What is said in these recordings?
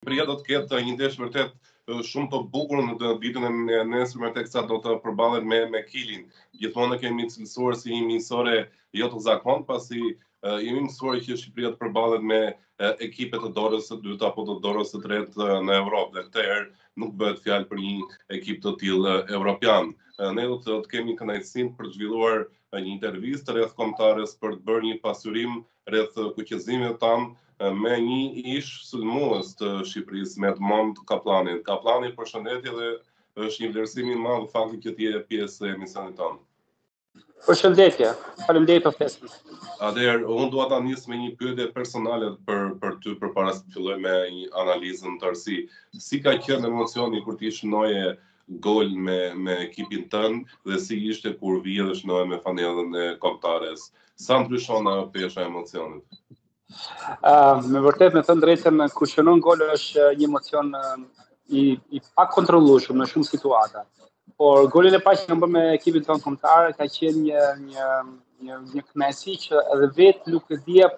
Shqipëria do të ketë një ndeshje vërtet shumë të bukur në ditën e nesërme teksa do të përballet me me Kilin. Gjithmonë e kemi cilësuar si një miqësore jo të zakontë, pasi jemi mësuar që Shqipëria të përballet me ekipe të dorës së dytë apo të dorës së tretë në Evropë. Dhe këtë herë nuk bëhet fjalë për një ekip të tillë evropian. Ne do të, të kemi kënaqësinë për të zhvilluar një intervistë rreth kombëtares për të bërë një pasqyrim rreth kuqezinjve tanë me një ish sulmues të Shqipërisë, me Edmond Kapllanin. Kapllani, përshëndetje dhe është një vlerësim i madh fakti që ti je pjesë e emisionit tonë. Përshëndetje. Faleminderit për ftesën. Atëherë, unë dua ta nis me një pyetje personale për ty përpara se të filloj me analizën në tërësi. Si ka qenë emocioni kur ti shënoje gol me me ekipin tënd dhe si ishte kur vije dhe shënoje me fanellën e Kombëtares? Sa ndryshon ajo pesha e emocionit? Uh, me vërtet me thënë të drejtën kur shënon gol është një emocion uh, i i pakontrollueshëm në shumë situata. Por golin e parë që kam bërë me ekipin tonë kombëtar ka qenë një një një një kënaqësi që edhe vetë nuk e dija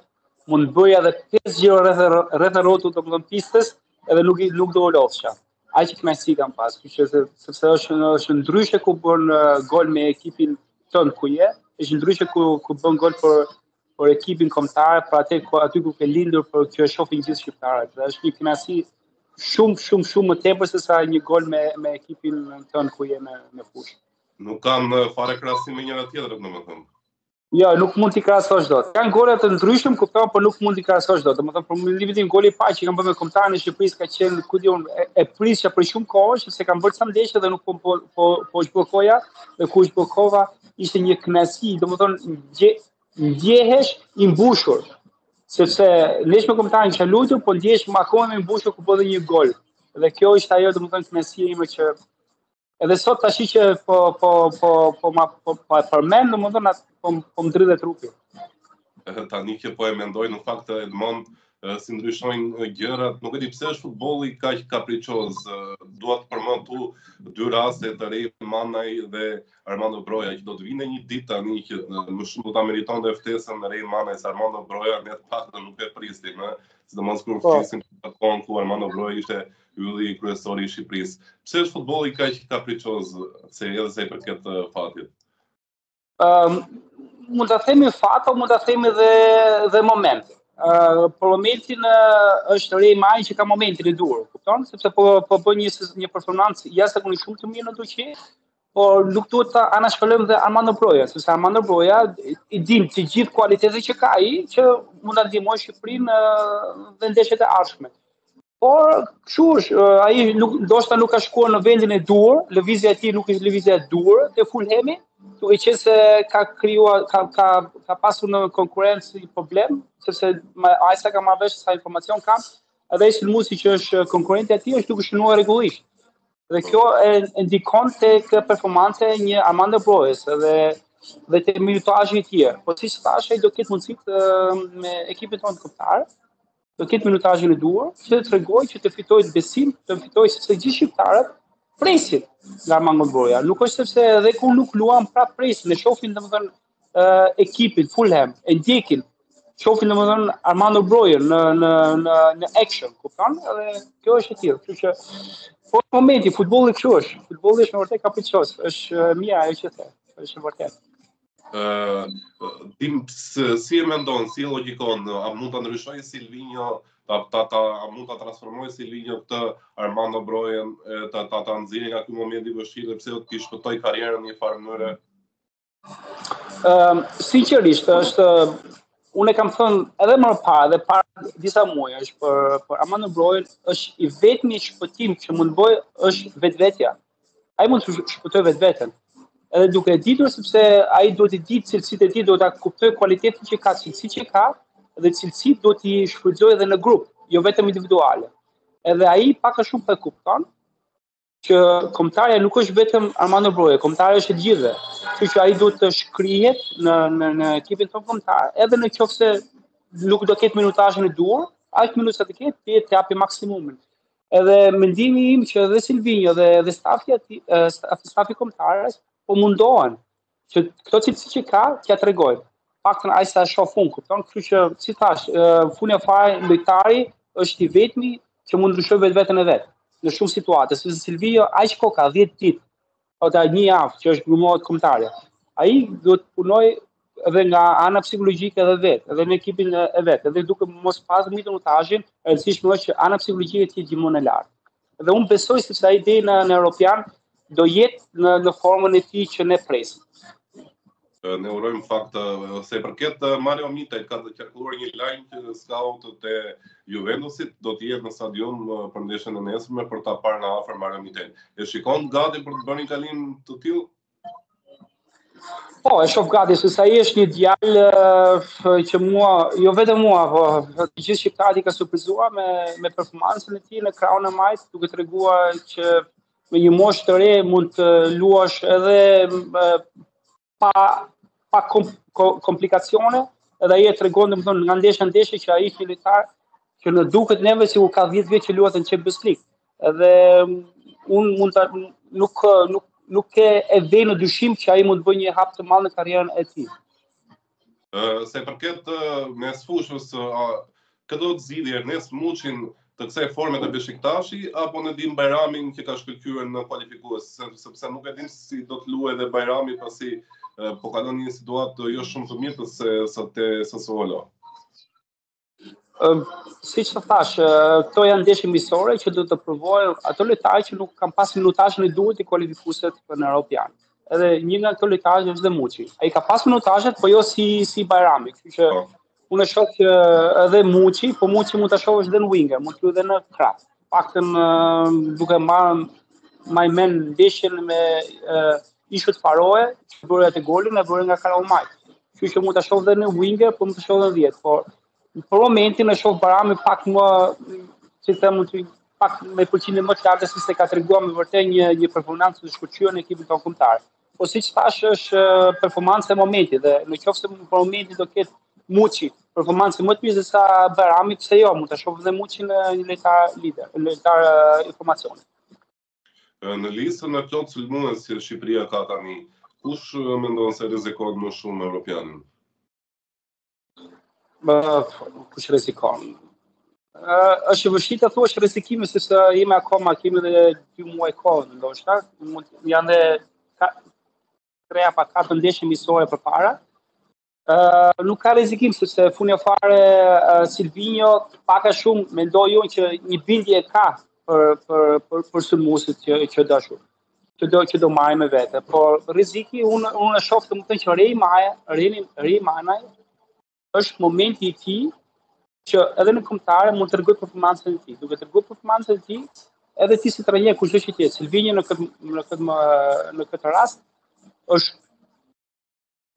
mund të bëja edhe 5 xhiro rreth rreth rrotull domethënë pistës edhe nuk nuk do lodhsha. Aq kënaqësi kam pas, kështu që sepse është është ndryshe kur bën gol me ekipin tënd ku je, është ndryshe kur kur bën gol për për ekipin kombëtar, për atë ku aty ku ke lindur, për që të shohin gjithë shqiptarët. Dhe është një kënaqësi shumë shumë shumë më tepër se sa një gol me me ekipin tënd ku je në në fushë. Nuk kanë fare krahasim me njëra tjetrën, domethënë. Jo, nuk mund t'i krahasosh dot. Ka gola të ndryshëm, kupton, por nuk mund t'i krahasosh dot. Domethënë për individin goli i parë që kam bërë me kombëtaren e Shqipërisë ka qenë ku diun e, e prisja për shumë kohë, sepse kam bërë sa ndeshje dhe nuk po po po, po zhbllokoja dhe kur zhbllokova, ishte një kënaqësi, domethënë ndjehesh i mbushur sepse nis me kombëtaren ke luajtur, po ndjehesh ma akoma më i mbushur kur bën dhe një gol. Dhe kjo është ajo domethënë kënaqësia ime që edhe sot tash që po po po po ma po po e përmend domethënë po po më dridhet trupi. Tani që po e mendoj në fakt Edmond, si ndryshojnë gjërat, nuk e di pse është futbolli kaq kapriçoz, dua të përmend këtu dy raste te Rey Manaj dhe Armando Broja, që do të vinte një ditë tani që më shumë do ta meritonte ftesën Rey Manaj se Armando Broja ne të paktën nuk e pristim, e? sidomos kur po flisnim atë kohë ku Armando Broja ishte ylli kryesor i Shqipërisë. Pse është futbolli kaq kapriçoz, se edhe sa i përket fatit? Um, mund ta themi fat, po mund ta themi dhe, dhe moment. Uh, për momentin uh, është Rey Manaj që ka momentin e duhur, kupton? Sepse po po bën një një performancë jashtëzakonisht shumë të mirë në Turqi, por nuk duhet ta anashkalojmë dhe Armando Broja, sepse Armando Broja i dimë të gjithë kualitetet që ka ai, që mund ta ndihmojë Shqipërinë uh, në ndeshjet e ardhshme. Por kështu është, ai nuk ndoshta nuk ka shkuar në vendin e duhur, lëvizja e tij nuk është lëvizja e duhur te Fulhemi, duke qenë se ka krijuar ka ka ka pasur në konkurrencë një problem, sepse aq sa kam marrë vesh sa informacion kam, edhe ai sulmuesi që është konkurrenti i tij është duke shënuar rregullisht. Dhe kjo e, e ndikon tek performanca e një Armando Brojes dhe dhe te minutazhi i tij. Por siç thashë, ai do të ketë mundësitë me ekipin tonë kombëtar, do ketë minutazhin e duhur, të tregojë që të fitojë besim, të fitojë sepse gjithë shqiptarët presin nga Armando Broja. Nuk është sepse edhe kur nuk luan prap presin, e shohin domethënë uh, ekipin Fulham, e ndjekin, shohin domethënë Armando Brojën në në në në action, kupton? Edhe kjo është e tillë, kështu që për momentin futbolli kështu është. Futbolli është vërtet kapriços, është mia ajo që the, është vërtet. Ti si e mendon, si e logjikon, a mund ta ndryshojë Silvinho, ta ta ta a mund ta transformojë Silvinho këtë Armando Brojën, ta ta ta nxjerrë nga ky moment i vështirë dhe pse jo t'i shpëtojë karrierën në një farë mënyre? Ëm, sinqerisht është unë e kam thënë edhe më parë, edhe para disa muajsh për për Armando Brojën, është i vetmi shpëtim që mund të bëjë është vetvetja. Ai mund të shpëtojë vetveten. Edhe duke e ditur sepse ai duhet t'i dijë cilësitë e tij, duhet ta kuptojë kualitetin që ka, cilësitë që ka dhe cilësitë duhet t'i shfrytëzojë edhe në grup, jo vetëm individuale. Edhe ai pak a shumë po e kupton që kombëtarja nuk është vetëm Armando Broja, kombëtarja është e të gjithëve. Kështu që ai duhet të shkrihet në në në ekipin tonë kombëtar, edhe në qoftë se nuk do ketë minutazhin e duhur, aq minuta sa të ketë, ai të japi maksimumin. Edhe mendimi im që edhe Silvinho dhe edhe stafi aty, stafi i kombëtares po mundohen që këto cilësi që ka t'ia tregojnë. Të paktën aq sa shoh unë, kupton? Kështu që si thash, fundja fare lojtari është i vetmi që mund të ndryshojë vetveten e vet në shumë situata, sepse Silvinho aq kohë ka 10 ditë apo një javë që është grumbullohet kombëtarja. Ai duhet të punojë edhe nga ana psikologjike edhe vet, edhe me ekipin e vet, edhe duke mos pas minutazhin, e rëndësishme është që ana psikologjike të jetë gjithmonë e lartë. Dhe unë besoj se ai deri në, në Europian do jetë në, në formën e tij që ne presim. Ne urojmë fakt Sa i përket Mario Mitajt ka qarkulluar një lajm që skautët e Juventusit do të jenë në stadion për ndeshjen e nesërme për ta parë nga afër Mario Mitaj. E shikon gati për të bërë një kalim të tillë? Po, e shof gati, sepse ai është një djalë që mua, jo vetëm mua, po, të gjithë shqiptarët i ka surprizua me, me performancën e tij në krahun e majtë, duke tregua që me një moshë të re mund të luash edhe pa pa kom, kom, komplikacione, edhe ai e tregon domethënë nga ndeshja në ndeshje që ai ishte lojtar që në duket neve si u ka 10 vjet që luan në Champions League. Edhe mm, un nuk ta nuk nuk nuk e e vë në dyshim që ai mund të bëjë një hap të madh në karrierën e tij. Sa i përket mesfushës, kë do të zgjidhje Ernest Muçin të kësaj forme të Beshiktashi, apo Nedim Bajramin që ka shkëlqyer në kualifikues, sepse nuk e dim si do të luaj dhe Bajrami pasi po kalon një situatë jo shumë të mirë te Sa te Sassuolo. siç të thashë, këto janë ndeshje miqësore që do të provojë ato lojtarë që nuk kanë pas minutazhin e duhur te kualifikueset për në Europian. Edhe një nga këto lojtarë është dhe Muçi. Ai ka pas minutazhet, por jo si si Bajrami, kështu që po. unë shoh që edhe Muçi, po Muçi mund ta shohësh edhe në winger, mund të edhe në krah. Paktën duke marrë ndërmend ndeshjen me Ishujt Faroe, që bëri atë golin, e bëri nga krahu majtë. Kështu që mund të shoh dhe në winger, po mund të shoh dhe në dhjetë. Por, për momentin e shoh Bajramin pak më, që domethënë pak me përqindje më të lartë sepse ka treguar me vërtet një një performancë të shkëlqyer në ekipin tonë kombëtar. Po siç thashë është performanca e momentit dhe në qoftë se për momentin do ketë Muçi, performancë më të mirë se sa Bajrami, pse jo, mund të shoh dhe Muçin në një lojtar lider, një lojtar formacioni. Në listën e plot sulmues që Shqipëria ka tani, kush mendon se rrezikon më shumë Europianin? Më kush rrezikon? është vështirë të thuash rrezikimi sepse jemi akoma kemi edhe 2 muaj kohë ndoshta, mund janë dhe tre apo katër ndeshje miqësore përpara. Uh, nuk ka rrezikim sepse fundja fare uh, Silvinho pak a shumë mendoj unë që një bindje e ka për për për për sulmuesit që që do që do që do marrë me vete, por rreziki unë unë e shoh domethënë që Rei Mana, Rei Rei Manaj është momenti i tij që edhe në kombëtare mund të tregojë performancën e tij. Duke treguar performancën e tij, edhe ti si trajner kush do që të jetë, Silvinho në këtë në këtë në këtë rast është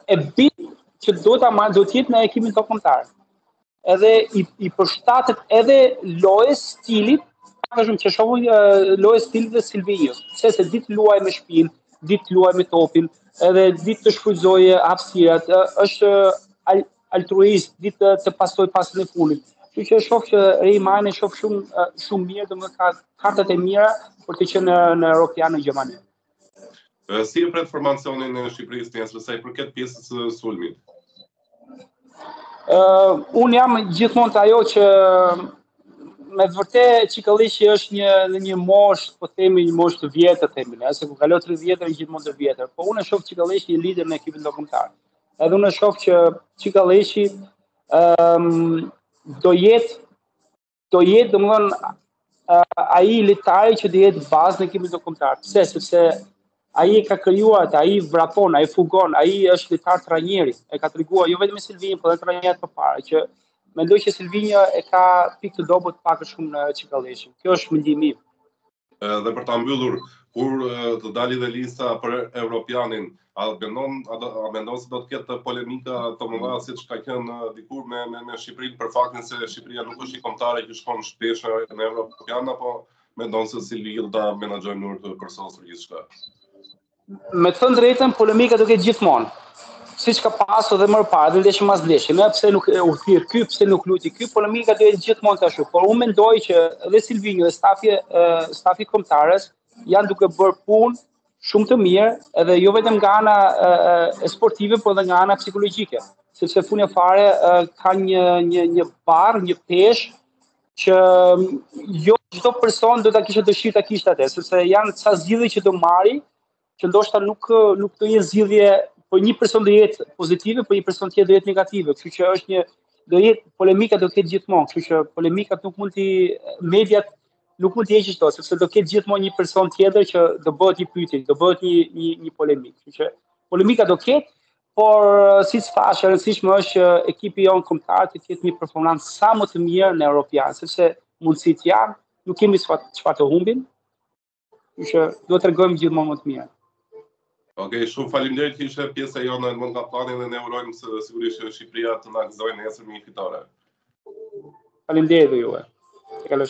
e bind që do duhet të jetë në ekipin tonë kombëtar. Edhe i, i përshtatet edhe lojës stilit, pak a shumë që shoh unë lojës stilit të Silvinjos, sepse di të luajë me shpinë, di të luajë me topin, edhe di të shfrytëzojë hapësirat, është al, altruist, di të pasojë pasin e fundit. Kështu që shoh që Rei Manajn e shoh shumë shumë mirë, domethënë ka kartat e mira për të qenë në, në Europian në Gjermani. Si e pret formacionin e Shqipërisë nesër sa i përket pjesës së sulmit? Uh, unë jam gjithmonë te ajo që me të vërtetë Cikalleshi është një në një moshë, po themi një moshë të vjetër themi, ne, se ku kalo 30 vjet është gjithmonë të vjetër. Po unë e shoh Cikalleshin lider në ekipin tonë kombëtar. Edhe unë e shoh që Cikalleshi ëm um, do jetë do jetë domethënë ai lojtari që do jetë bazë në ekipin tonë kombëtar. Pse? Sepse ai e ka krijuar atë, ai vrapon, ai fugon, ai është lojtar trajneri. E ka treguar jo vetëm me Silvinhon, por edhe trajnerët përpara që mendoj që Silvinho e ka pikë të dobët pak a shumë Cikalleshin. Kjo është mendimi im. Dhe për ta mbyllur, kur të dalë dhe lista për Evropianin, a mendon a do a mendon se do të ketë polemika të mëdha siç ka qenë dikur me me me Shqipërinë për faktin se Shqipëria nuk është një kombëtare që shkon shpesh në Evropian apo mendon se Silvinho do ta menaxhojë në mënyrë të përsosur gjithçka? Me thënë të drejtën, polemika do ketë gjithmonë. Siç ka pasur dhe më parë, dhe ndeshje mas ndeshje, pse nuk u thirr ky, pse nuk luajti ky, polemika do jetë gjithmonë, ashtu. Por unë mendoj që dhe Silvinho dhe stafi stafi i kombëtares janë duke bërë punë shumë të mirë, edhe jo vetëm nga ana sportive, por edhe nga ana psikologjike, sepse në fund fare ka një një një barrë, një peshë që jo çdo person do ta kishte dëshirë ta kishte atë, sepse janë ca zgjidhje që do marri, që ndoshta nuk nuk do jetë zgjidhje për një person do jetë pozitive, për një person tjetër do jetë negative, kështu që është një do jetë polemika do të ketë gjithmonë, kështu që polemikat nuk mund të mediat nuk mund t'i heqë dot, sepse do ketë gjithmonë një person tjetër që do bëjë një pyetje, do bëjë një një një polemikë, kështu që polemika do ketë, Por, siç thashë, e rëndësishme është që ekipi jonë kombëtar të ketë një performancë sa më të mirë në Europian, sepse mundësitë janë, nuk kemi çfarë të humbim, që do tregojmë gjithmonë më të mirë. Ok, shumë faleminderit që ishe pjesë e jona, Moncada Klajdi, dhe ne urojmë sigurisht që Shqipëria të na gëzojë nesër me një fitore. Faleminderit dhe juve, të kalë